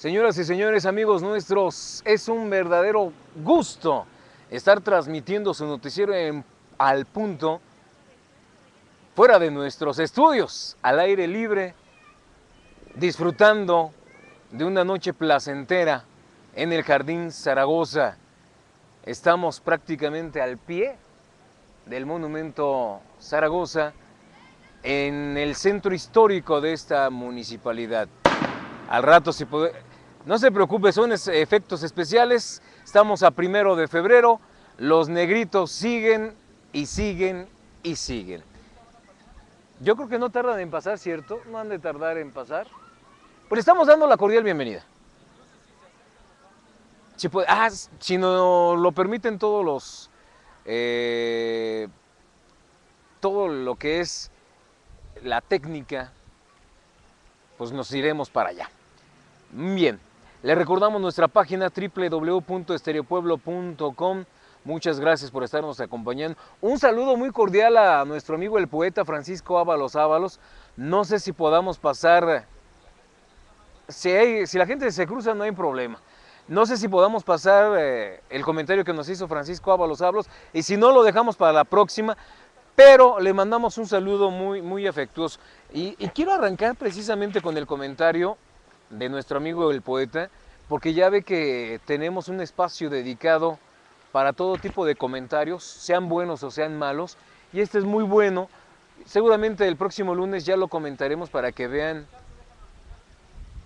Señoras y señores, amigos nuestros, es un verdadero gusto estar transmitiendo su noticiero al punto fuera de nuestros estudios, al aire libre, disfrutando de una noche placentera en el Jardín Zaragoza. Estamos prácticamente al pie del monumento Zaragoza en el centro histórico de esta municipalidad. Al rato, si puede, no se preocupe, son efectos especiales. Estamos a primero de febrero. Los negritos siguen y siguen y siguen. Yo creo que no tardan en pasar, ¿cierto? No han de tardar en pasar. Pues estamos dando la cordial bienvenida. Si, ah, si no lo permiten todos los... Eh, todo lo que es la técnica, pues nos iremos para allá. Bien, le recordamos nuestra página www.estereopueblo.com. Muchas gracias por estarnos acompañando. Un saludo muy cordial a nuestro amigo el poeta Francisco Ábalos Ábalos. No sé si podamos pasar, si, si la gente se cruza no hay problema. No sé si podamos pasar eh, el comentario que nos hizo Francisco Ábalos Ábalos y si no lo dejamos para la próxima, pero le mandamos un saludo muy, muy afectuoso. y quiero arrancar precisamente con el comentario de nuestro amigo el poeta, porque ya ve que tenemos un espacio dedicado para todo tipo de comentarios, sean buenos o sean malos, y este es muy bueno. Seguramente el próximo lunes ya lo comentaremos para que vean.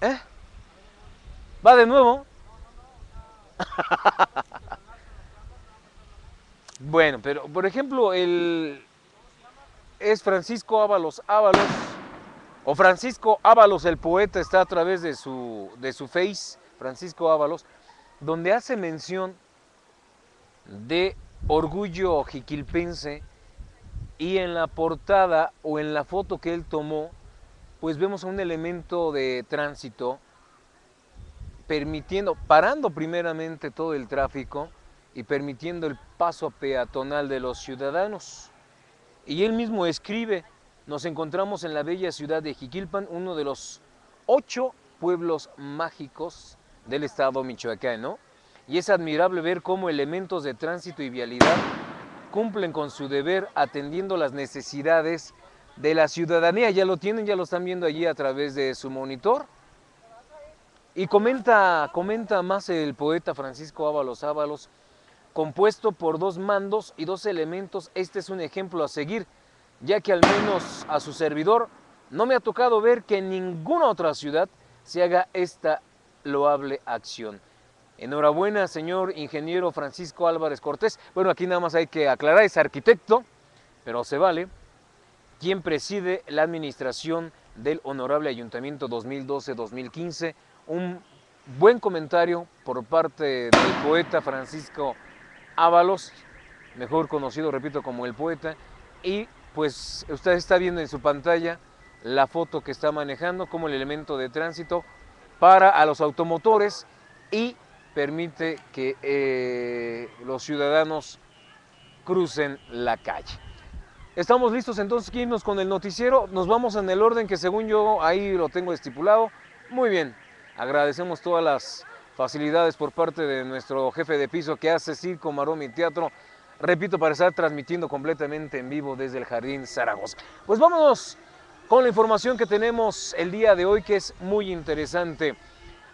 ¿Eh? ¿Va de nuevo? bueno, pero por ejemplo, el es Francisco Ábalos Ábalos o Francisco Ábalos, el poeta, está a través de su, de su face, Francisco Ábalos, donde hace mención de orgullo jiquilpense y en la portada o en la foto que él tomó, pues vemos un elemento de tránsito permitiendo, parando primeramente todo el tráfico y permitiendo el paso peatonal de los ciudadanos. Y él mismo escribe, nos encontramos en la bella ciudad de Jiquilpan, uno de los ocho pueblos mágicos del estado michoacano, y es admirable ver cómo elementos de tránsito y vialidad cumplen con su deber atendiendo las necesidades de la ciudadanía. Ya lo tienen, ya lo están viendo allí a través de su monitor. Y comenta, comenta más el poeta Francisco Ábalos Ábalos, compuesto por dos mandos y dos elementos, este es un ejemplo a seguir ya que al menos a su servidor no me ha tocado ver que en ninguna otra ciudad se haga esta loable acción. Enhorabuena, señor ingeniero Francisco Álvarez Cortés. Bueno, aquí nada más hay que aclarar, es arquitecto, pero se vale, quien preside la administración del Honorable Ayuntamiento 2012-2015. Un buen comentario por parte del poeta Francisco Ábalos, mejor conocido, repito, como el poeta, y pues usted está viendo en su pantalla la foto que está manejando como el elemento de tránsito para a los automotores y permite que eh, los ciudadanos crucen la calle. Estamos listos entonces que irnos con el noticiero. Nos vamos en el orden que según yo ahí lo tengo estipulado. Muy bien, agradecemos todas las facilidades por parte de nuestro jefe de piso que hace Circo Maromi Teatro repito, para estar transmitiendo completamente en vivo desde el Jardín Zaragoza. Pues vámonos con la información que tenemos el día de hoy que es muy interesante.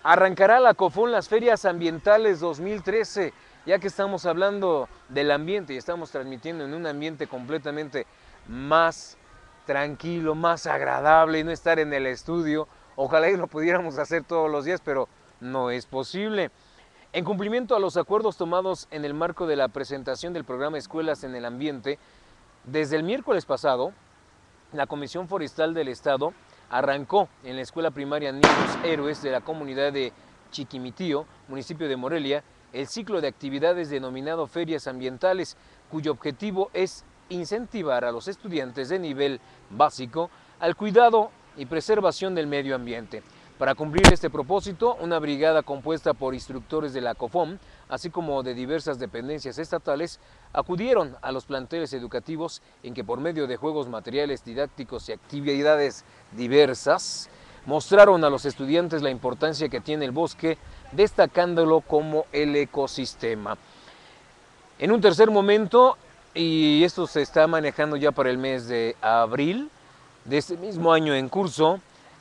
Arrancará la COFON las ferias ambientales 2013, ya que estamos hablando del ambiente y estamos transmitiendo en un ambiente completamente más tranquilo, más agradable y no estar en el estudio. Ojalá y lo pudiéramos hacer todos los días, pero no es posible. En cumplimiento a los acuerdos tomados en el marco de la presentación del programa Escuelas en el Ambiente, desde el miércoles pasado, la Comisión Forestal del Estado arrancó en la escuela primaria Niños Héroes de la comunidad de Chiquimitío, municipio de Morelia, el ciclo de actividades denominado Ferias Ambientales, cuyo objetivo es incentivar a los estudiantes de nivel básico al cuidado y preservación del medio ambiente. Para cumplir este propósito, una brigada compuesta por instructores de la COFOM, así como de diversas dependencias estatales, acudieron a los planteles educativos en que por medio de juegos materiales didácticos y actividades diversas, mostraron a los estudiantes la importancia que tiene el bosque, destacándolo como el ecosistema. En un tercer momento, y esto se está manejando ya para el mes de abril de este mismo año en curso,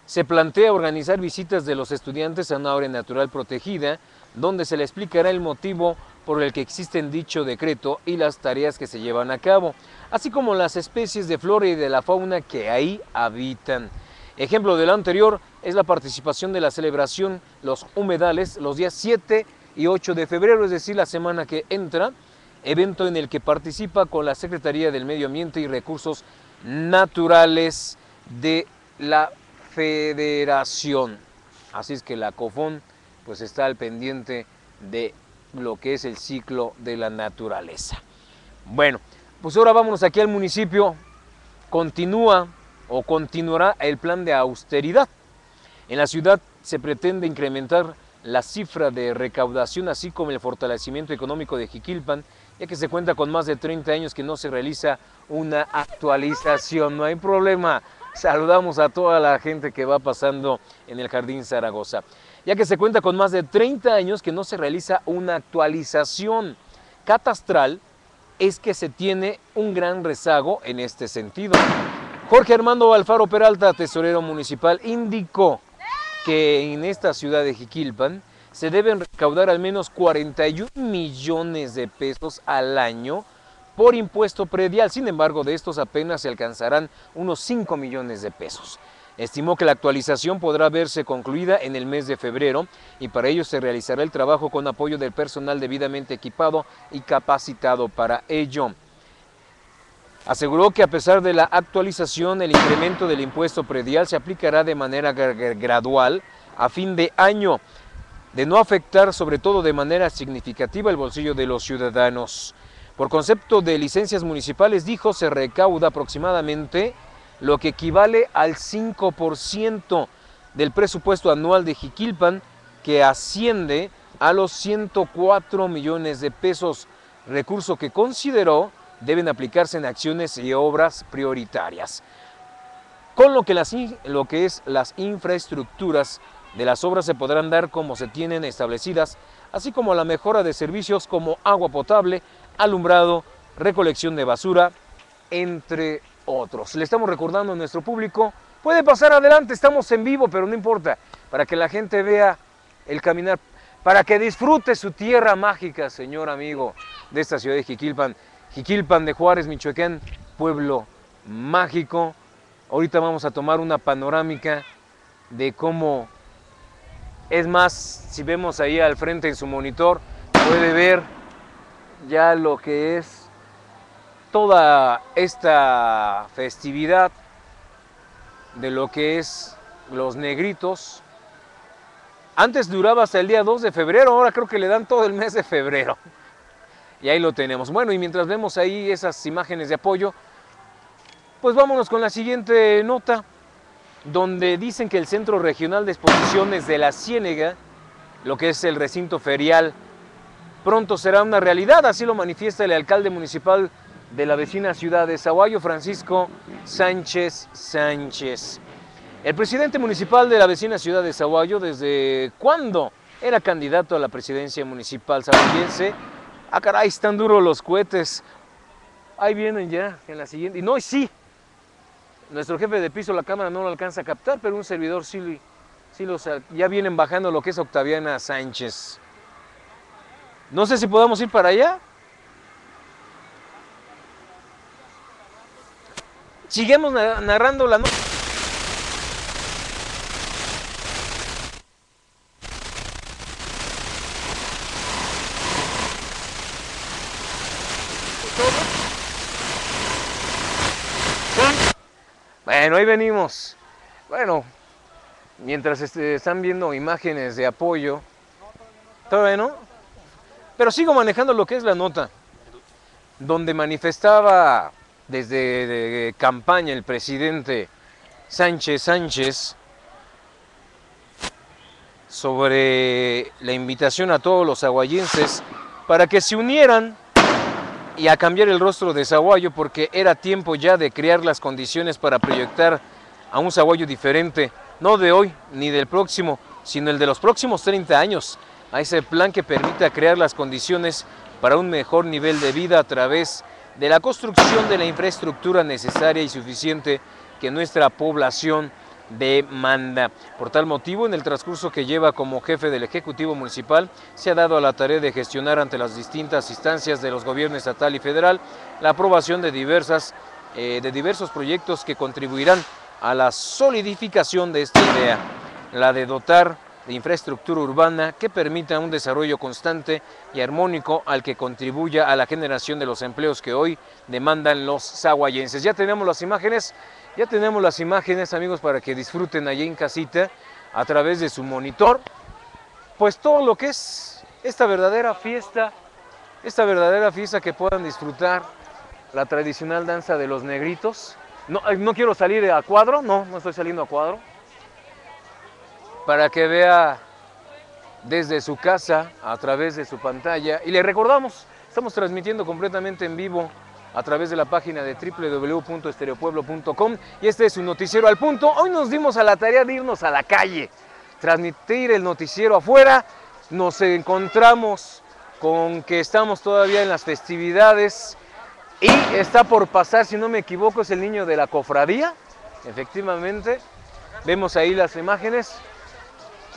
se plantea organizar visitas de los estudiantes a una área natural protegida, donde se le explicará el motivo por el que existe en dicho decreto y las tareas que se llevan a cabo, así como las especies de flora y de la fauna que ahí habitan. Ejemplo de lo anterior es la participación de la celebración Los Humedales los días 7 y 8 de febrero, es decir, la semana que entra, evento en el que participa con la Secretaría del Medio Ambiente y Recursos Naturales de la Federación. Así es que la COFON pues está al pendiente de lo que es el ciclo de la naturaleza. Bueno, pues ahora vámonos aquí al municipio. Continúa o continuará el plan de austeridad. En la ciudad se pretende incrementar la cifra de recaudación, así como el fortalecimiento económico de Jiquilpan, ya que se cuenta con más de 30 años que no se realiza una actualización. No hay problema. Saludamos a toda la gente que va pasando en el Jardín Zaragoza, ya que se cuenta con más de 30 años que no se realiza una actualización catastral, es que se tiene un gran rezago en este sentido. Jorge Armando Alfaro Peralta, tesorero municipal, indicó que en esta ciudad de Jiquilpan se deben recaudar al menos 41 millones de pesos al año por impuesto predial. Sin embargo, de estos apenas se alcanzarán unos 5 millones de pesos. Estimó que la actualización podrá verse concluida en el mes de febrero y para ello se realizará el trabajo con apoyo del personal debidamente equipado y capacitado para ello. Aseguró que a pesar de la actualización, el incremento del impuesto predial se aplicará de manera gradual a fin de año, de no afectar sobre todo de manera significativa el bolsillo de los ciudadanos. Por concepto de licencias municipales, dijo, se recauda aproximadamente lo que equivale al 5% del presupuesto anual de Jiquilpan, que asciende a los 104 millones de pesos, recurso que consideró deben aplicarse en acciones y obras prioritarias. Con lo que, las, lo que es las infraestructuras de las obras se podrán dar como se tienen establecidas, así como la mejora de servicios como agua potable, alumbrado, recolección de basura, entre otros. Le estamos recordando a nuestro público, puede pasar adelante, estamos en vivo, pero no importa, para que la gente vea el caminar, para que disfrute su tierra mágica, señor amigo de esta ciudad de Jiquilpan. Jiquilpan de Juárez, Michoacán, pueblo mágico. Ahorita vamos a tomar una panorámica de cómo, es más, si vemos ahí al frente en su monitor, puede ver ya lo que es toda esta festividad de lo que es los negritos. Antes duraba hasta el día 2 de febrero, ahora creo que le dan todo el mes de febrero. Y ahí lo tenemos. Bueno, y mientras vemos ahí esas imágenes de apoyo, pues vámonos con la siguiente nota, donde dicen que el Centro Regional de Exposiciones de la Ciénega, lo que es el recinto ferial, pronto será una realidad, así lo manifiesta el alcalde municipal de la vecina ciudad de Zaguayo, Francisco Sánchez Sánchez. El presidente municipal de la vecina ciudad de Zaguayo, ¿desde cuándo era candidato a la presidencia municipal zaguayense? Ah, caray, están duros los cohetes. Ahí vienen ya, en la siguiente. Y no, y sí. Nuestro jefe de piso, la cámara no lo alcanza a captar, pero un servidor sí, sí ya vienen bajando lo que es Octaviana Sánchez. No sé si podamos ir para allá. Sigamos narrando la noche. Bueno, ahí venimos. Bueno, mientras este, están viendo imágenes de apoyo, todavía no, pero sigo manejando lo que es la nota, donde manifestaba desde campaña el presidente Sánchez Sánchez sobre la invitación a todos los aguayenses para que se unieran y a cambiar el rostro de Zaguayo porque era tiempo ya de crear las condiciones para proyectar a un Zaguayo diferente, no de hoy ni del próximo, sino el de los próximos 30 años, a ese plan que permita crear las condiciones para un mejor nivel de vida a través de la construcción de la infraestructura necesaria y suficiente que nuestra población demanda. Por tal motivo, en el transcurso que lleva como jefe del Ejecutivo Municipal, se ha dado a la tarea de gestionar ante las distintas instancias de los gobiernos estatal y federal la aprobación de, diversas, eh, de diversos proyectos que contribuirán a la solidificación de esta idea, la de dotar de infraestructura urbana que permita un desarrollo constante y armónico al que contribuya a la generación de los empleos que hoy demandan los saguayenses. Ya tenemos las imágenes, ya tenemos las imágenes amigos para que disfruten allí en casita a través de su monitor, pues todo lo que es esta verdadera fiesta, esta verdadera fiesta que puedan disfrutar la tradicional danza de los negritos. No, no quiero salir a cuadro, no, no estoy saliendo a cuadro para que vea desde su casa, a través de su pantalla. Y le recordamos, estamos transmitiendo completamente en vivo a través de la página de www.estereopueblo.com y este es su noticiero al punto. Hoy nos dimos a la tarea de irnos a la calle, transmitir el noticiero afuera. Nos encontramos con que estamos todavía en las festividades y está por pasar, si no me equivoco, es el niño de la cofradía. Efectivamente, vemos ahí las imágenes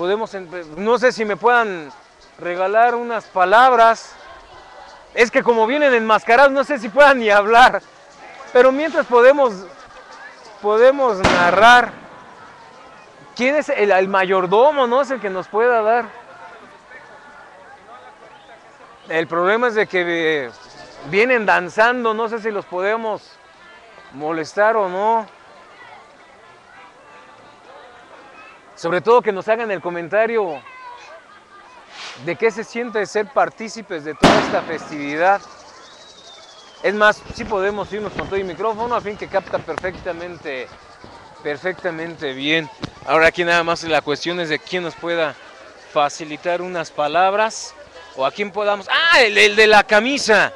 podemos, no sé si me puedan regalar unas palabras. Es que como vienen enmascarados, no sé si puedan ni hablar. Pero mientras podemos, podemos narrar. ¿Quién es el, el mayordomo? ¿No es el que nos pueda dar? El problema es de que vienen danzando, no sé si los podemos molestar o no. Sobre todo que nos hagan el comentario de qué se siente ser partícipes de toda esta festividad. Es más, sí podemos irnos con todo el micrófono a fin que capta perfectamente, perfectamente bien. Ahora aquí nada más la cuestión es de quién nos pueda facilitar unas palabras o a quién podamos... Ah, el de la camisa.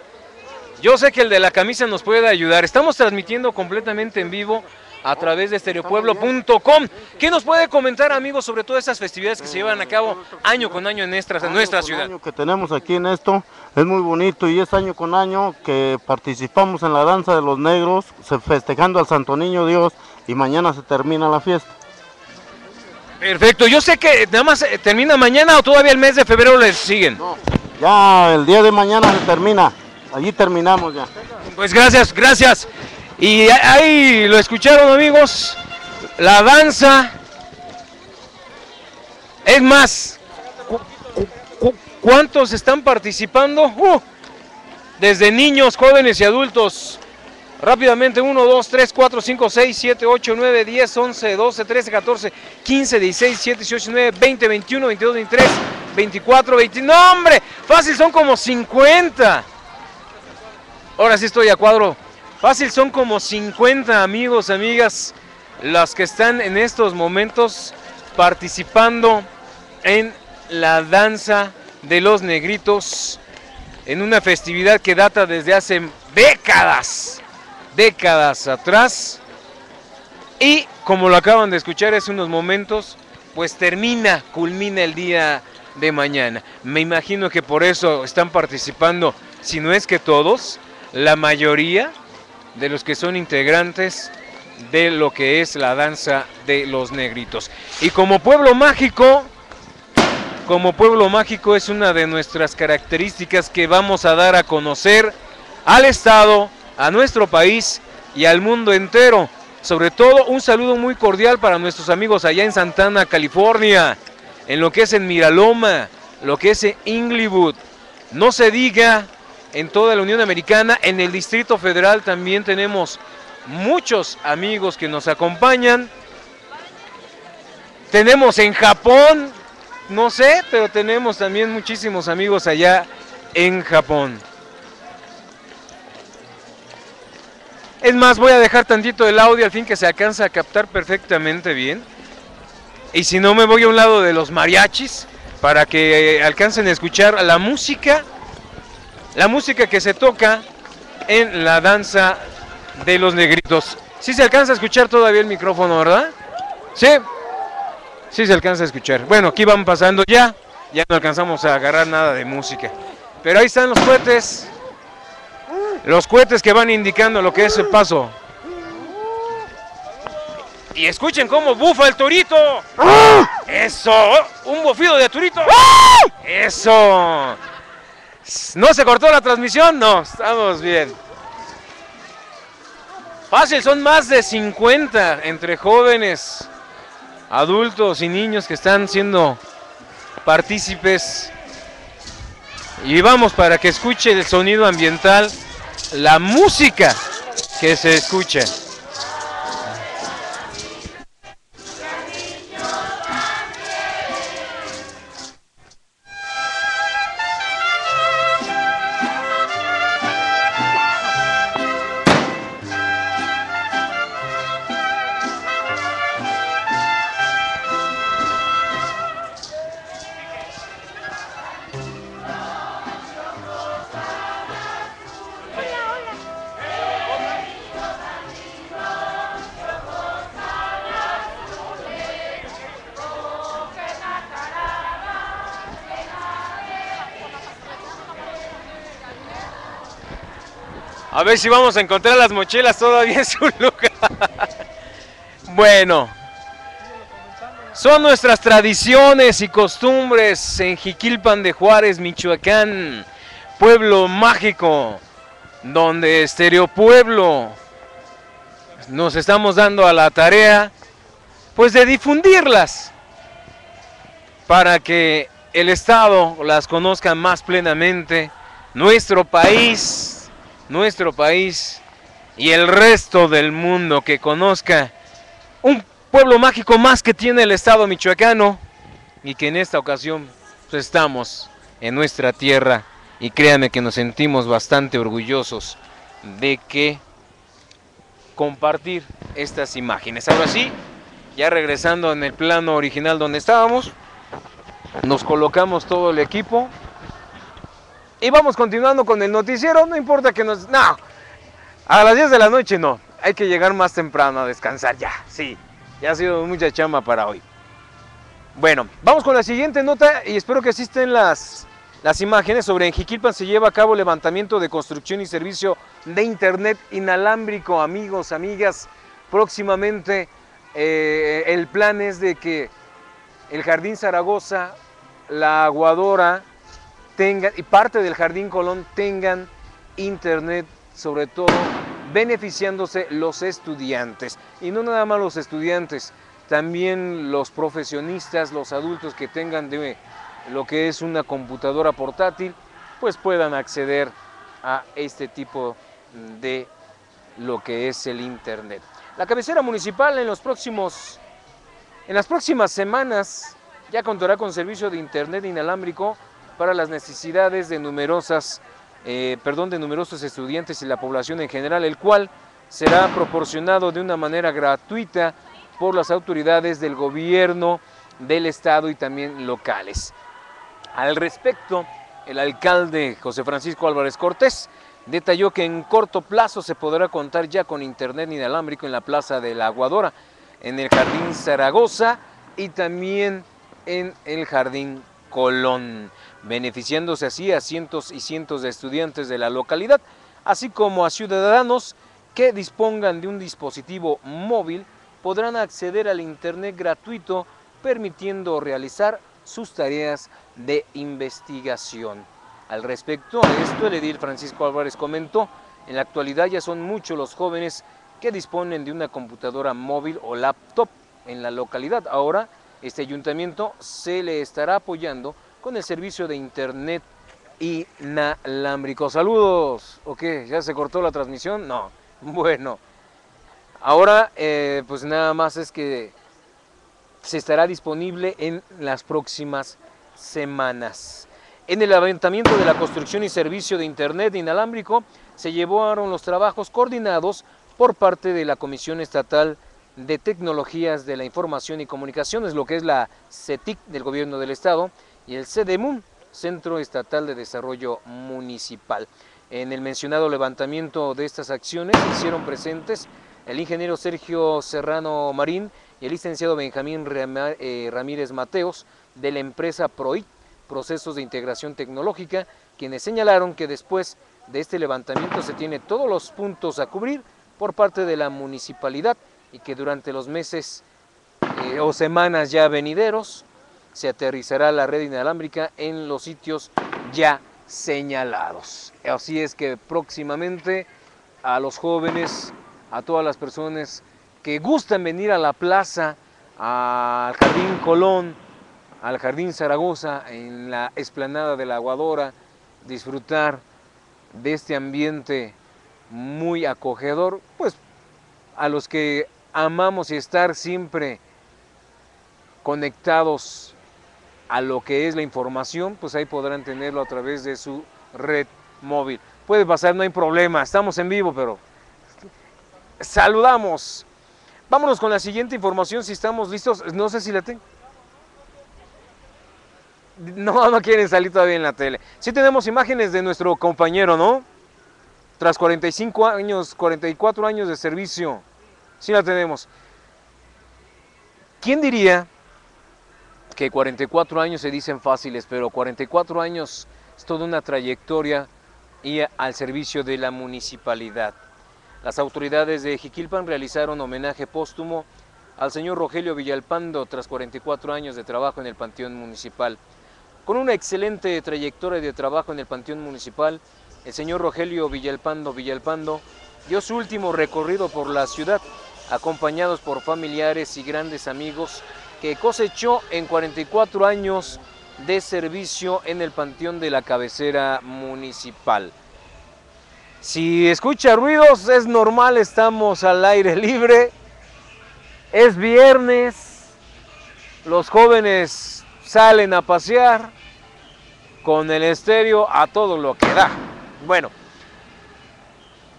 Yo sé que el de la camisa nos puede ayudar. Estamos transmitiendo completamente en vivo a través de estereopueblo.com. ¿Qué nos puede comentar, amigos, sobre todas estas festividades que se llevan a cabo año con año en nuestra, en nuestra ciudad? año que tenemos aquí en esto es muy bonito y es año con año que participamos en la danza de los negros, festejando al Santo Niño Dios y mañana se termina la fiesta. Perfecto, yo sé que nada más eh, termina mañana o todavía el mes de febrero les siguen. No, ya el día de mañana se termina, allí terminamos ya. Pues gracias, gracias. Y ahí lo escucharon amigos, la danza. Es más, ¿cuántos están participando? Uh, desde niños, jóvenes y adultos. Rápidamente, 1, 2, 3, 4, 5, 6, 7, 8, 9, 10, 11, 12, 13, 14, 15, 16, 17, 18, 19, 20, 21, 22, 23, 24, 29. ¡No, hombre! Fácil, son como 50. Ahora sí estoy a cuadro. Fácil, son como 50 amigos, amigas, las que están en estos momentos participando en la danza de los negritos, en una festividad que data desde hace décadas, décadas atrás. Y como lo acaban de escuchar hace unos momentos, pues termina, culmina el día de mañana. Me imagino que por eso están participando, si no es que todos, la mayoría de los que son integrantes de lo que es la danza de los negritos. Y como pueblo mágico, como pueblo mágico es una de nuestras características que vamos a dar a conocer al Estado, a nuestro país y al mundo entero. Sobre todo un saludo muy cordial para nuestros amigos allá en Santana, California, en lo que es en Miraloma, lo que es en Inglewood. No se diga en toda la Unión Americana. En el Distrito Federal también tenemos muchos amigos que nos acompañan. Tenemos en Japón, no sé, pero tenemos también muchísimos amigos allá en Japón. Es más, voy a dejar tantito el audio al fin que se alcanza a captar perfectamente bien. Y si no, me voy a un lado de los mariachis para que alcancen a escuchar la música la música que se toca en la danza de los negritos. Si se alcanza a escuchar todavía el micrófono, ¿verdad? Sí. Sí se alcanza a escuchar. Bueno, aquí van pasando ya. Ya no alcanzamos a agarrar nada de música. Pero ahí están los cohetes. Los cohetes que van indicando lo que es el paso. Y escuchen cómo bufa el torito. Eso. Un bofido de torito. Eso. ¿No se cortó la transmisión? No, estamos bien. Fácil, son más de 50 entre jóvenes, adultos y niños que están siendo partícipes. Y vamos para que escuche el sonido ambiental, la música que se escuche. A ver si vamos a encontrar las mochilas todavía en su lugar. Bueno, son nuestras tradiciones y costumbres en Jiquilpan de Juárez, Michoacán, pueblo mágico, donde Estereo Pueblo nos estamos dando a la tarea pues de difundirlas para que el Estado las conozca más plenamente, nuestro país nuestro país y el resto del mundo que conozca un pueblo mágico más que tiene el estado michoacano y que en esta ocasión pues, estamos en nuestra tierra y créanme que nos sentimos bastante orgullosos de que compartir estas imágenes. Ahora sí, ya regresando en el plano original donde estábamos, nos colocamos todo el equipo y vamos continuando con el noticiero, no importa que nos... No, a las 10 de la noche no, hay que llegar más temprano a descansar ya, sí, ya ha sido mucha chama para hoy. Bueno, vamos con la siguiente nota y espero que asisten las, las imágenes sobre en Jiquilpan se lleva a cabo levantamiento de construcción y servicio de internet inalámbrico, amigos, amigas. Próximamente eh, el plan es de que el Jardín Zaragoza, la Aguadora, y parte del Jardín Colón tengan internet, sobre todo beneficiándose los estudiantes. Y no nada más los estudiantes, también los profesionistas, los adultos que tengan de lo que es una computadora portátil, pues puedan acceder a este tipo de lo que es el internet. La cabecera municipal en los próximos en las próximas semanas ya contará con servicio de internet inalámbrico para las necesidades de numerosas, eh, perdón, de numerosos estudiantes y la población en general, el cual será proporcionado de una manera gratuita por las autoridades del gobierno del estado y también locales. Al respecto, el alcalde José Francisco Álvarez Cortés detalló que en corto plazo se podrá contar ya con internet inalámbrico en la Plaza de la Aguadora, en el Jardín Zaragoza y también en el Jardín Colón beneficiándose así a cientos y cientos de estudiantes de la localidad, así como a ciudadanos que dispongan de un dispositivo móvil podrán acceder al Internet gratuito permitiendo realizar sus tareas de investigación. Al respecto a esto, el edil Francisco Álvarez comentó, en la actualidad ya son muchos los jóvenes que disponen de una computadora móvil o laptop en la localidad. Ahora, este ayuntamiento se le estará apoyando con el servicio de internet inalámbrico. Saludos, ¿o qué? ¿Ya se cortó la transmisión? No. Bueno, ahora eh, pues nada más es que se estará disponible en las próximas semanas. En el levantamiento de la construcción y servicio de Internet inalámbrico se llevaron los trabajos coordinados por parte de la Comisión Estatal de Tecnologías de la Información y Comunicaciones, lo que es la CETIC del Gobierno del Estado, y el CDMUN, Centro Estatal de Desarrollo Municipal. En el mencionado levantamiento de estas acciones hicieron presentes el ingeniero Sergio Serrano Marín, y el licenciado Benjamín eh, Ramírez Mateos de la empresa PROIT, Procesos de Integración Tecnológica, quienes señalaron que después de este levantamiento se tiene todos los puntos a cubrir por parte de la municipalidad y que durante los meses eh, o semanas ya venideros se aterrizará la red inalámbrica en los sitios ya señalados. Así es que próximamente a los jóvenes, a todas las personas que gustan venir a la plaza, al Jardín Colón, al Jardín Zaragoza, en la esplanada de la Aguadora, disfrutar de este ambiente muy acogedor, pues a los que amamos y estar siempre conectados a lo que es la información, pues ahí podrán tenerlo a través de su red móvil. Puede pasar, no hay problema, estamos en vivo, pero saludamos. Vámonos con la siguiente información, si estamos listos. No sé si la tengo. No, no quieren salir todavía en la tele. Sí tenemos imágenes de nuestro compañero, ¿no? Tras 45 años, 44 años de servicio. Sí la tenemos. ¿Quién diría que 44 años se dicen fáciles, pero 44 años es toda una trayectoria y al servicio de la municipalidad? Las autoridades de Jiquilpan realizaron homenaje póstumo al señor Rogelio Villalpando tras 44 años de trabajo en el Panteón Municipal. Con una excelente trayectoria de trabajo en el Panteón Municipal, el señor Rogelio Villalpando Villalpando dio su último recorrido por la ciudad, acompañados por familiares y grandes amigos que cosechó en 44 años de servicio en el Panteón de la Cabecera Municipal. Si escucha ruidos es normal, estamos al aire libre, es viernes, los jóvenes salen a pasear, con el estéreo a todo lo que da. Bueno,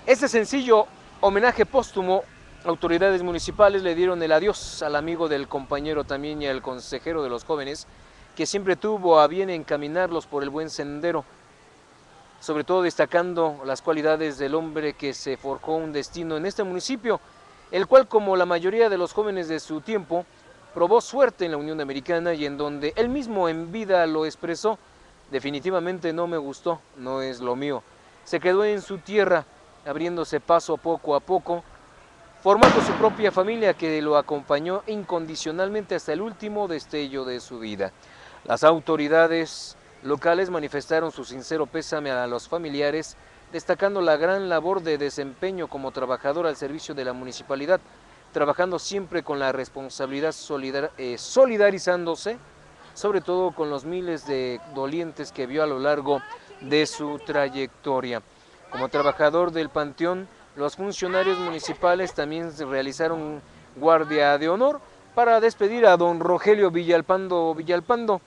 este sencillo homenaje póstumo, autoridades municipales le dieron el adiós al amigo del compañero también y al consejero de los jóvenes, que siempre tuvo a bien encaminarlos por el buen sendero, sobre todo destacando las cualidades del hombre que se forjó un destino en este municipio, el cual como la mayoría de los jóvenes de su tiempo, probó suerte en la Unión Americana y en donde él mismo en vida lo expresó, definitivamente no me gustó, no es lo mío. Se quedó en su tierra, abriéndose paso poco a poco, formando su propia familia que lo acompañó incondicionalmente hasta el último destello de su vida. Las autoridades locales manifestaron su sincero pésame a los familiares, destacando la gran labor de desempeño como trabajador al servicio de la municipalidad, trabajando siempre con la responsabilidad eh, solidarizándose sobre todo con los miles de dolientes que vio a lo largo de su trayectoria. Como trabajador del Panteón, los funcionarios municipales también realizaron guardia de honor para despedir a don Rogelio Villalpando Villalpando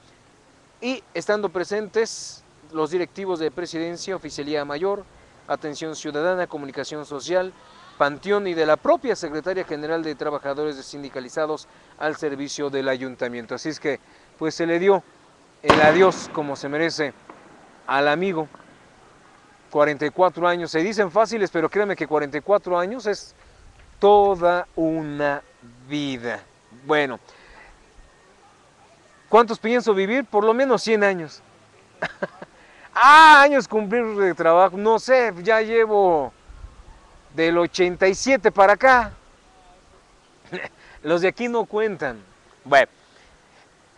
y estando presentes los directivos de Presidencia, Oficialía Mayor, Atención Ciudadana, Comunicación Social, Panteón y de la propia Secretaria General de Trabajadores Sindicalizados al servicio del Ayuntamiento. Así es que pues se le dio el adiós como se merece al amigo. 44 años, se dicen fáciles, pero créanme que 44 años es toda una vida. Bueno, ¿cuántos pienso vivir? Por lo menos 100 años. ah, años cumplir de trabajo, no sé, ya llevo del 87 para acá. Los de aquí no cuentan. Bueno,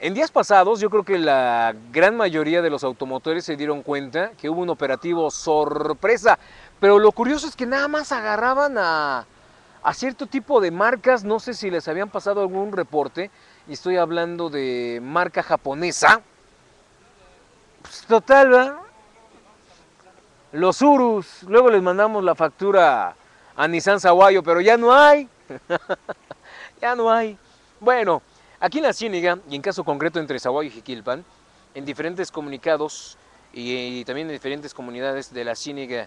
en días pasados yo creo que la gran mayoría de los automotores se dieron cuenta que hubo un operativo sorpresa, pero lo curioso es que nada más agarraban a, cierto tipo de marcas, no sé si les habían pasado algún reporte, y estoy hablando de marca japonesa. Pues, total, ¿verdad? Los Urus, luego les mandamos la factura a Nissan Saguayo, pero ya no hay. ya no hay. Bueno, Aquí en la Ciénega, y en caso concreto entre Zaguayo y Jiquilpan, en diferentes comunicados y, también en diferentes comunidades de la Ciénega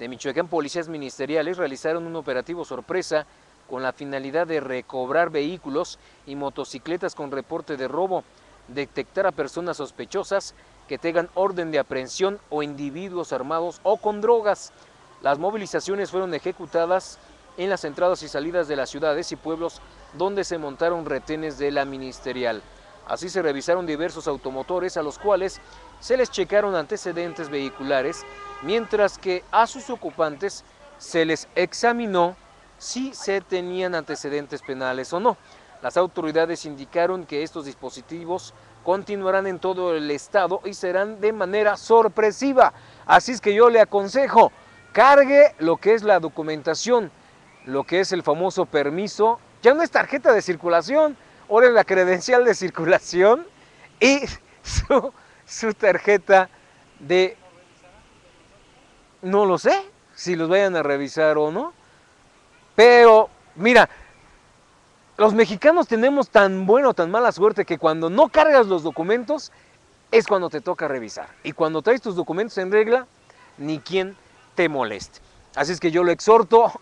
de Michoacán, policías ministeriales realizaron un operativo sorpresa con la finalidad de recobrar vehículos y motocicletas con reporte de robo, detectar a personas sospechosas que tengan orden de aprehensión o individuos armados o con drogas. Las movilizaciones fueron ejecutadas en las entradas y salidas de las ciudades y pueblos donde se montaron retenes de la ministerial. Así se revisaron diversos automotores a los cuales se les checaron antecedentes vehiculares, mientras que a sus ocupantes se les examinó si se tenían antecedentes penales o no. Las autoridades indicaron que estos dispositivos continuarán en todo el estado y serán de manera sorpresiva. Así es que yo le aconsejo, cargue lo que es la documentación, lo que es el famoso permiso, ya no es tarjeta de circulación, ahora es la credencial de circulación y su, tarjeta de... No lo sé si los vayan a revisar o no, pero mira, los mexicanos tenemos tan buena o tan mala suerte que cuando no cargas los documentos es cuando te toca revisar. Y cuando traes tus documentos en regla, ni quien te moleste. Así es que yo lo exhorto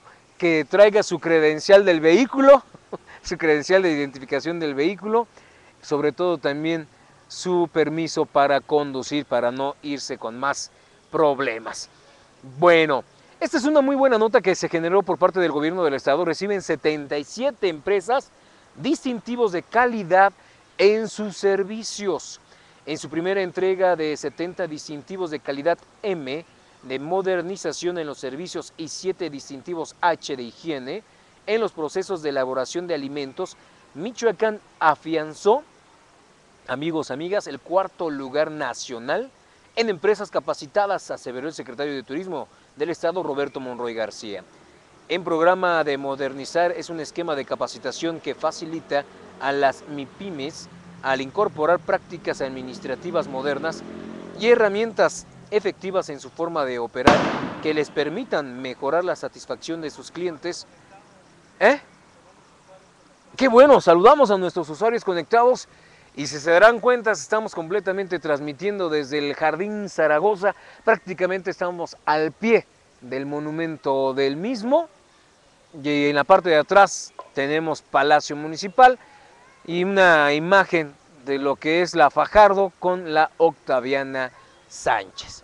que traiga su credencial del vehículo, su credencial de identificación del vehículo, sobre todo también su permiso para conducir para no irse con más problemas. Bueno, esta es una muy buena nota que se generó por parte del gobierno del estado. Reciben 77 empresas distintivos de calidad en sus servicios. En su primera entrega de 70 distintivos de calidad M de modernización en los servicios y 7 distintivos H de higiene en los procesos de elaboración de alimentos, Michoacán afianzó, amigos, amigas, el cuarto lugar nacional en empresas capacitadas, aseveró el secretario de Turismo del Estado, Roberto Monroy García. En programa de modernizar es un esquema de capacitación que facilita a las MIPIMES al incorporar prácticas administrativas modernas y herramientas efectivas en su forma de operar que les permitan mejorar la satisfacción de sus clientes. ¿Eh? Qué bueno, saludamos a nuestros usuarios conectados y si se darán cuenta, estamos completamente transmitiendo desde el Jardín Zaragoza. Prácticamente estamos al pie del monumento del mismo. Y en la parte de atrás tenemos Palacio Municipal y una imagen de lo que es la Fajardo con la Octaviana Sánchez.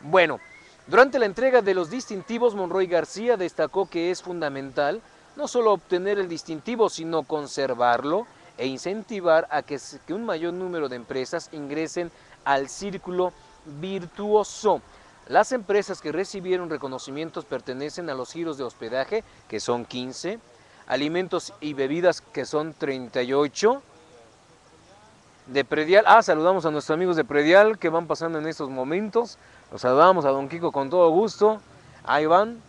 Bueno, durante la entrega de los distintivos, Monroy García destacó que es fundamental no solo obtener el distintivo, sino conservarlo e incentivar a que, que un mayor número de empresas ingresen al círculo virtuoso. Las empresas que recibieron reconocimientos pertenecen a los giros de hospedaje, que son 15, alimentos y bebidas, que son 38, de Predial, ah, saludamos a nuestros amigos de Predial que van pasando en estos momentos, los saludamos a Don Kiko con todo gusto, ahí van,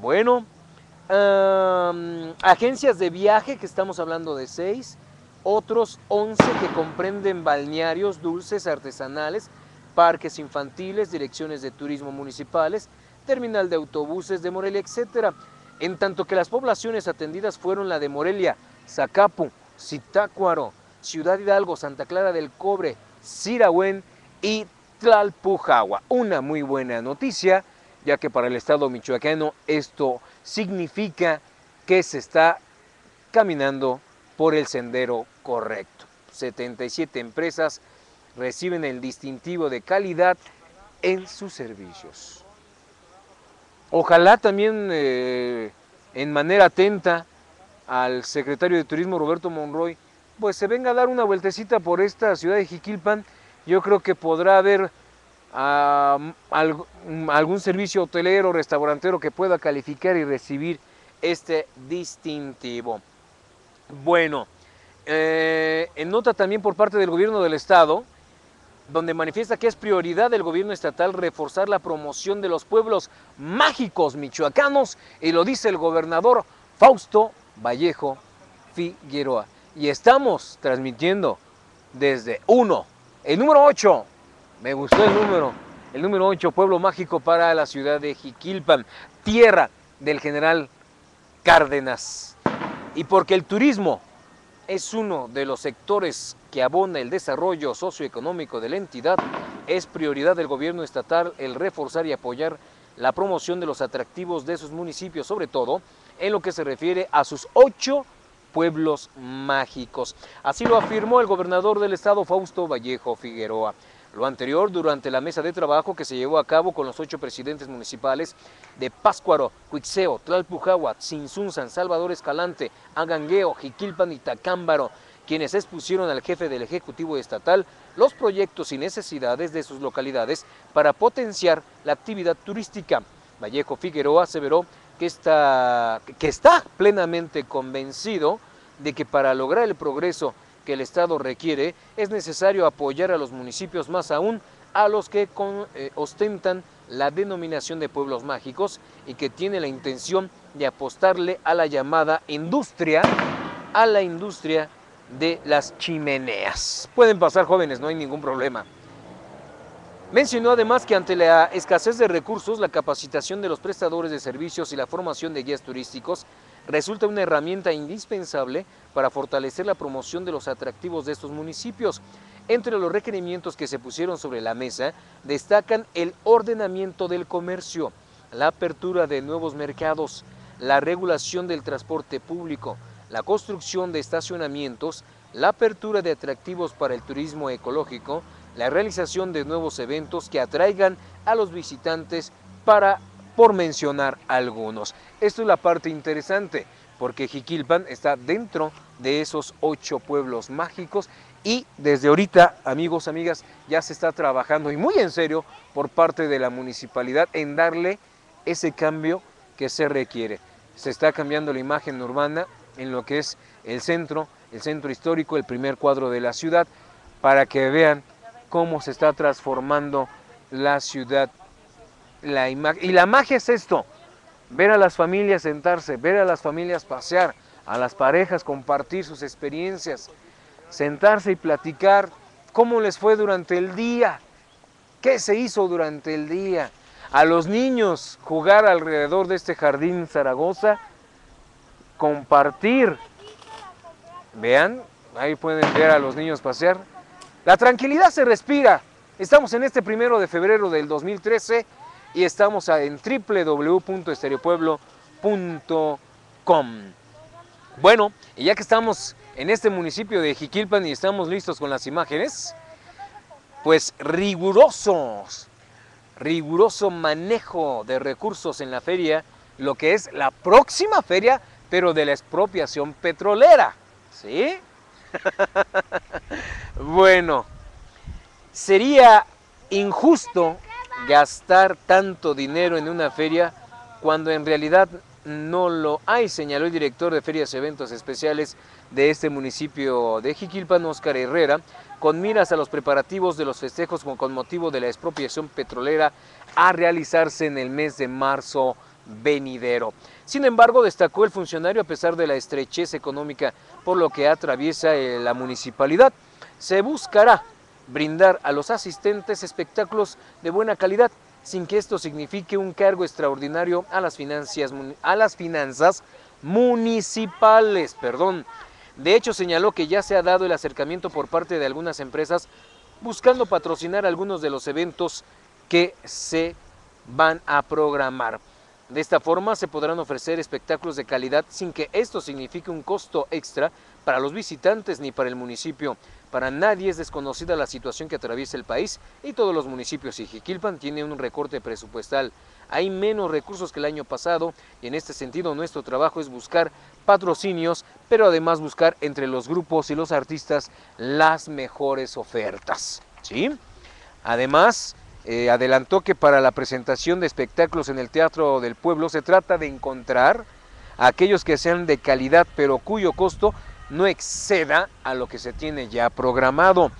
bueno, agencias de viaje, que estamos hablando de 6, otros 11 que comprenden balnearios, dulces, artesanales, parques infantiles, direcciones de turismo municipales, terminal de autobuses de Morelia, etc. En tanto que las poblaciones atendidas fueron la de Morelia, Zacapu, Zitácuaro, Ciudad Hidalgo, Santa Clara del Cobre, Sirahuén y Tlalpujagua. Una muy buena noticia, ya que para el Estado michoacano esto significa que se está caminando por el sendero correcto. 77 empresas reciben el distintivo de calidad en sus servicios. Ojalá también eh, en manera atenta al secretario de Turismo Roberto Monroy, pues se venga a dar una vueltecita por esta ciudad de Jiquilpan. Yo creo que podrá haber algún servicio hotelero, restaurantero que pueda calificar y recibir este distintivo. Bueno, eh, en nota también por parte del gobierno del estado, donde manifiesta que es prioridad del gobierno estatal reforzar la promoción de los pueblos mágicos michoacanos, y lo dice el gobernador Fausto Vallejo Figueroa. Y estamos transmitiendo desde uno, el número 8, me gustó el número, el número 8, pueblo mágico para la ciudad de Jiquilpan, tierra del general Cárdenas. Y porque el turismo es uno de los sectores que abona el desarrollo socioeconómico de la entidad, es prioridad del gobierno estatal el reforzar y apoyar la promoción de los atractivos de sus municipios, sobre todo en lo que se refiere a sus ocho pueblos mágicos. Así lo afirmó el gobernador del estado Fausto Vallejo Figueroa. Lo anterior durante la mesa de trabajo que se llevó a cabo con los ocho presidentes municipales de Páscuaro, Cuixeo, Tlalpujahua, Sinsun, San Salvador Escalante, Agangueo, Jiquilpan y Tacámbaro, quienes expusieron al jefe del Ejecutivo Estatal los proyectos y necesidades de sus localidades para potenciar la actividad turística. Vallejo Figueroa aseveró que está, que está plenamente convencido de que para lograr el progreso que el Estado requiere es necesario apoyar a los municipios más aún a los que eh, ostentan la denominación de pueblos mágicos y que tiene la intención de apostarle a la llamada industria, a la industria de las chimeneas. Pueden pasar jóvenes, no hay ningún problema. Mencionó además que ante la escasez de recursos, la capacitación de los prestadores de servicios y la formación de guías turísticos resulta una herramienta indispensable para fortalecer la promoción de los atractivos de estos municipios. Entre los requerimientos que se pusieron sobre la mesa destacan el ordenamiento del comercio, la apertura de nuevos mercados, la regulación del transporte público, la construcción de estacionamientos, la apertura de atractivos para el turismo ecológico, la realización de nuevos eventos que atraigan a los visitantes para, por mencionar algunos. Esto es la parte interesante, porque Jiquilpan está dentro de esos ocho pueblos mágicos y desde ahorita, amigos, amigas, ya se está trabajando y muy en serio por parte de la municipalidad en darle ese cambio que se requiere. Se está cambiando la imagen urbana en lo que es el centro, el centro histórico, el primer cuadro de la ciudad, para que vean cómo se está transformando la ciudad. La y la magia es esto, ver a las familias sentarse, ver a las familias pasear, a las parejas compartir sus experiencias, sentarse y platicar cómo les fue durante el día, qué se hizo durante el día, a los niños jugar alrededor de este jardín Zaragoza compartir. Vean, ahí pueden ver a los niños pasear. La tranquilidad se respira. Estamos en este primero de febrero del 2013 y estamos en www.estereopueblo.com. Bueno, y ya que estamos en este municipio de Jiquilpan y estamos listos con las imágenes, pues rigurosos, riguroso manejo de recursos en la feria, lo que es la próxima feria pero de la expropiación petrolera. ¿Sí? bueno, sería injusto gastar tanto dinero en una feria cuando en realidad no lo hay, señaló el director de Ferias y Eventos Especiales de este municipio de Jiquilpan, Oscar Herrera, con miras a los preparativos de los festejos con motivo de la expropiación petrolera a realizarse en el mes de marzo venidero. Sin embargo, destacó el funcionario a pesar de la estrechez económica por lo que atraviesa eh, la municipalidad, se buscará brindar a los asistentes espectáculos de buena calidad sin que esto signifique un cargo extraordinario a las, finanzas municipales. Perdón. De hecho, señaló que ya se ha dado el acercamiento por parte de algunas empresas buscando patrocinar algunos de los eventos que se van a programar. De esta forma se podrán ofrecer espectáculos de calidad sin que esto signifique un costo extra para los visitantes ni para el municipio. Para nadie es desconocida la situación que atraviesa el país y todos los municipios y Jiquilpan tiene un recorte presupuestal. Hay menos recursos que el año pasado y en este sentido nuestro trabajo es buscar patrocinios, pero además buscar entre los grupos y los artistas las mejores ofertas. ¿sí? Además, eh, adelantó que para la presentación de espectáculos en el Teatro del Pueblo se trata de encontrar aquellos que sean de calidad pero cuyo costo no exceda a lo que se tiene ya programado.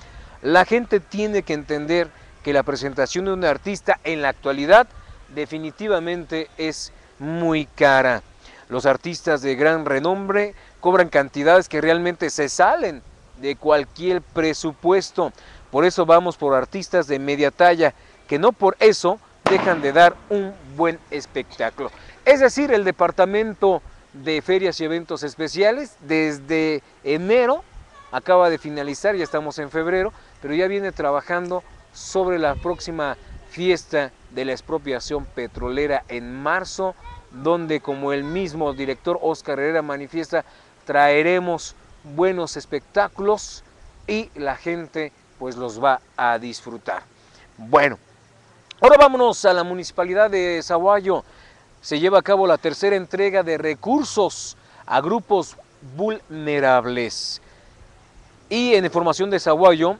La gente tiene que entender que la presentación de un artista en la actualidad definitivamente es muy cara. Los artistas de gran renombre cobran cantidades que realmente se salen de cualquier presupuesto. Por eso vamos por artistas de media talla que no por eso dejan de dar un buen espectáculo. Es decir, el departamento de ferias y eventos especiales desde enero acaba de finalizar, ya estamos en febrero, pero ya viene trabajando sobre la próxima fiesta de la expropiación petrolera en marzo, donde como el mismo director Oscar Herrera manifiesta, traeremos buenos espectáculos y la gente pues los va a disfrutar. Bueno, ahora vámonos a la municipalidad de Zaguayo. Se lleva a cabo la tercera entrega de recursos a grupos vulnerables. Y en información de Zaguayo,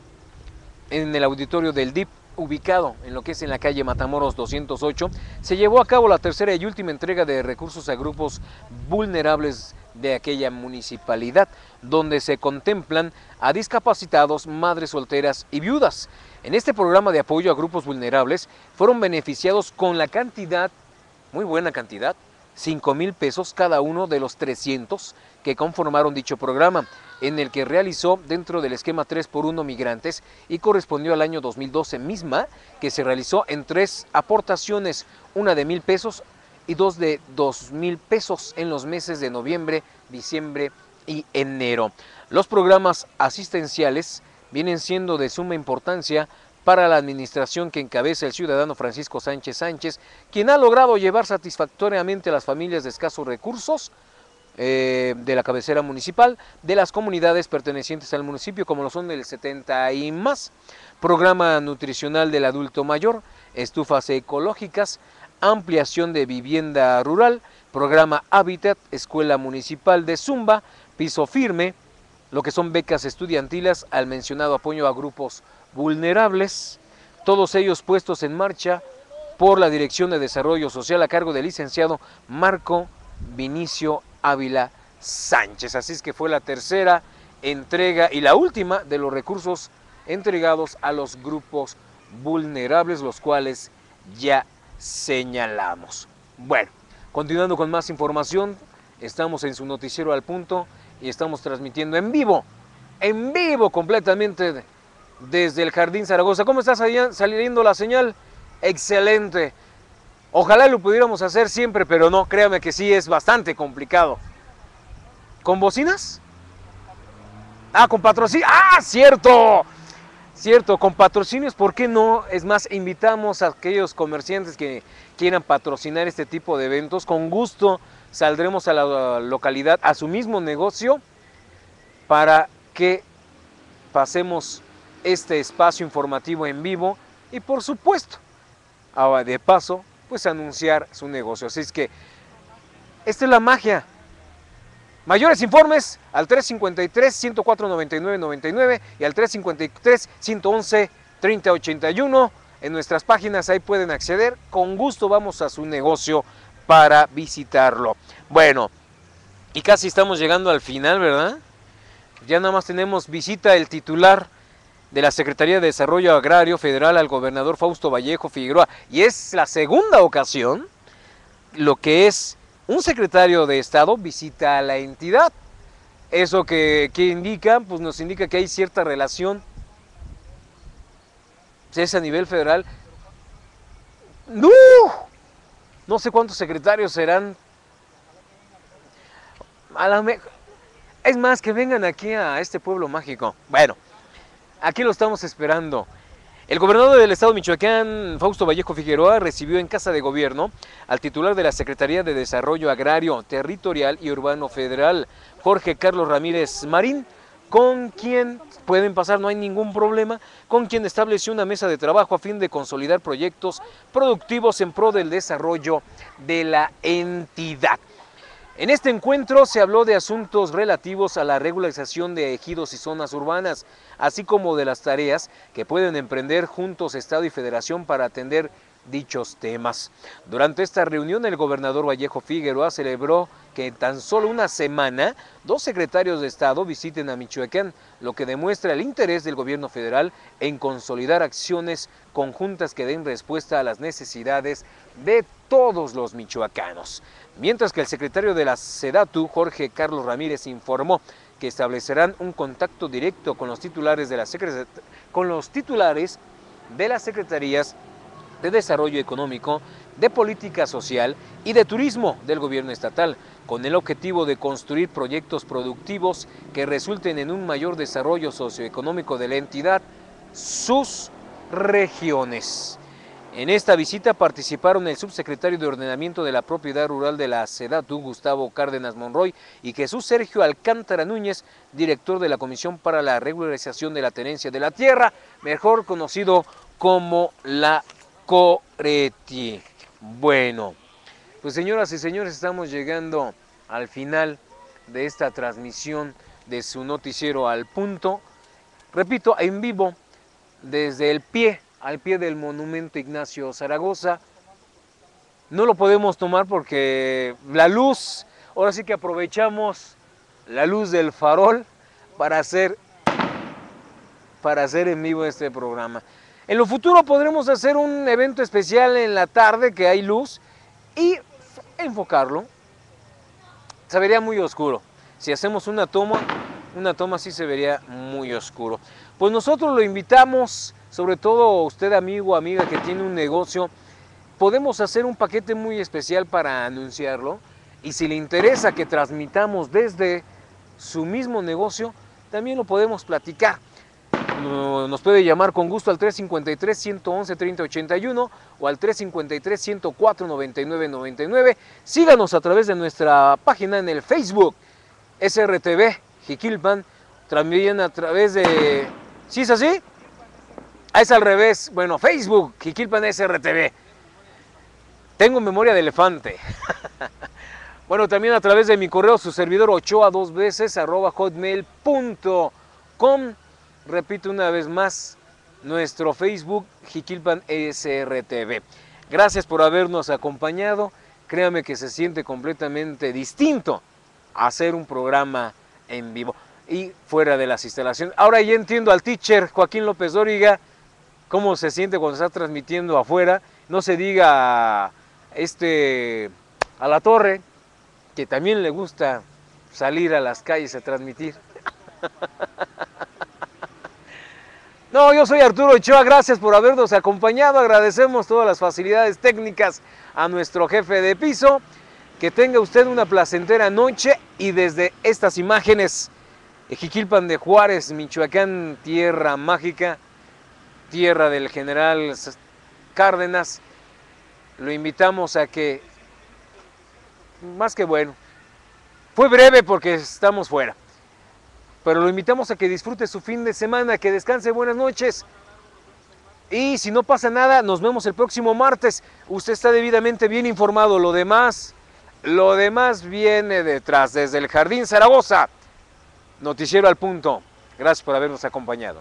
en el auditorio del DIP, ubicado en lo que es en la calle Matamoros 208, se llevó a cabo la tercera y última entrega de recursos a grupos vulnerables de aquella municipalidad, donde se contemplan a discapacitados, madres solteras y viudas. En este programa de apoyo a grupos vulnerables fueron beneficiados con la cantidad, muy buena cantidad, 5 mil pesos cada uno de los 300 que conformaron dicho programa, en el que realizó dentro del esquema 3 por 1 migrantes y correspondió al año 2012 misma, que se realizó en tres aportaciones, una de mil pesos y dos de dos mil pesos en los meses de noviembre, diciembre y enero. Los programas asistenciales vienen siendo de suma importancia para la administración que encabeza el ciudadano Francisco Sánchez Sánchez, quien ha logrado llevar satisfactoriamente a las familias de escasos recursos eh, de la cabecera municipal, de las comunidades pertenecientes al municipio, como lo son el 70 y más, programa nutricional del adulto mayor, estufas ecológicas, ampliación de vivienda rural, programa Hábitat, escuela municipal de Zumba, piso firme, lo que son becas estudiantilas al mencionado apoyo a grupos vulnerables, todos ellos puestos en marcha por la Dirección de Desarrollo Social a cargo del licenciado Marco Vinicio Ávila Sánchez. Así es que fue la tercera entrega y la última de los recursos entregados a los grupos vulnerables, los cuales ya señalamos. Bueno, continuando con más información, estamos en su noticiero al punto y estamos transmitiendo en vivo, en vivo completamente desde el Jardín Zaragoza. ¿Cómo está saliendo la señal? Excelente. Ojalá lo pudiéramos hacer siempre, pero no, créame que sí es bastante complicado. ¿Con bocinas? Ah, con patrocinios. ¡Ah, cierto! Cierto, con patrocinios, ¿por qué no? Es más, invitamos a aquellos comerciantes que quieran patrocinar este tipo de eventos. Con gusto saldremos a la localidad, a su mismo negocio, para que pasemos este espacio informativo en vivo y por supuesto, de paso, pues anunciar su negocio. Así es que esta es la magia. Mayores informes al 353-104-9999 y al 353-111-3081. En nuestras páginas ahí pueden acceder. Con gusto vamos a su negocio para visitarlo. Bueno, y casi estamos llegando al final, ¿verdad? Ya nada más tenemos visita el titular de la Secretaría de Desarrollo Agrario Federal al gobernador Fausto Vallejo Figueroa. Y es la segunda ocasión lo que es un secretario de Estado visita a la entidad. Eso que, indica, pues nos indica que hay cierta relación. Es a nivel federal. ¡No! No sé cuántos secretarios serán. es más, que vengan aquí a este pueblo mágico. Bueno, Aquí lo estamos esperando. El gobernador del estado Michoacán, Fausto Vallejo Figueroa, recibió en Casa de Gobierno al titular de la Secretaría de Desarrollo Agrario, Territorial y Urbano Federal, Jorge Carlos Ramírez Marín, con quien pueden pasar, no hay ningún problema, con quien estableció una mesa de trabajo a fin de consolidar proyectos productivos en pro del desarrollo de la entidad. En este encuentro se habló de asuntos relativos a la regularización de ejidos y zonas urbanas, así como de las tareas que pueden emprender juntos Estado y Federación para atender dichos temas. Durante esta reunión el gobernador Vallejo Figueroa celebró que en tan solo una semana dos secretarios de Estado visiten a Michoacán, lo que demuestra el interés del gobierno federal en consolidar acciones conjuntas que den respuesta a las necesidades de todos los michoacanos mientras que el secretario de la SEDATU, Jorge Carlos Ramírez, informó que establecerán un contacto directo con los titulares de, la con los titulares de las secretarías de Desarrollo Económico, de Política Social y de Turismo del gobierno estatal, con el objetivo de construir proyectos productivos que resulten en un mayor desarrollo socioeconómico de la entidad, sus regiones. En esta visita participaron el subsecretario de Ordenamiento de la Propiedad Rural de la SEDATU, Gustavo Cárdenas Monroy, y Jesús Sergio Alcántara Núñez, director de la Comisión para la Regularización de la Tenencia de la Tierra, mejor conocido como la CORETI. Bueno, pues señoras y señores, estamos llegando al final de esta transmisión de su noticiero al punto. Repito, en vivo, desde el pie, al pie del monumento Ignacio Zaragoza. No lo podemos tomar porque la luz, ahora sí que aprovechamos la luz del farol para hacer, para hacer en vivo este programa. En lo futuro podremos hacer un evento especial en la tarde que hay luz y enfocarlo. Se vería muy oscuro. Si hacemos una toma, una toma sí se vería muy oscuro. Pues nosotros lo invitamos, sobre todo usted amigo amiga que tiene un negocio, podemos hacer un paquete muy especial para anunciarlo y si le interesa que transmitamos desde su mismo negocio, también lo podemos platicar nos puede llamar con gusto al 353-111-3081 o al 353-104-9999. Síganos a través de nuestra página en el Facebook, SRTV Jiquilpan, también a través de... ¿Sí es así? Ah, es al revés. Bueno, Facebook, Jiquilpan SRTV. Tengo memoria de elefante. bueno, también a través de mi correo, su servidor ochoa dos veces, arroba hotmail.com repito una vez más, nuestro Facebook Jiquilpan SRTV. Gracias por habernos acompañado. Créame que se siente completamente distinto hacer un programa en vivo y fuera de las instalaciones. Ahora ya entiendo al teacher Joaquín López Dóriga cómo se siente cuando está transmitiendo afuera. No se diga este a la torre que también le gusta salir a las calles a transmitir. No, yo soy Arturo Ochoa, gracias por habernos acompañado, agradecemos todas las facilidades técnicas a nuestro jefe de piso, que tenga usted una placentera noche y desde estas imágenes, Ejiquilpan de Juárez, Michoacán, tierra mágica, tierra del general Cárdenas, lo invitamos a que, más que bueno, fue breve porque estamos fuera pero lo invitamos a que disfrute su fin de semana, que descanse, buenas noches. Y si no pasa nada, nos vemos el próximo martes. Usted está debidamente bien informado. Lo demás, lo demás viene detrás, desde el Jardín Zaragoza. Noticiero al punto. Gracias por habernos acompañado.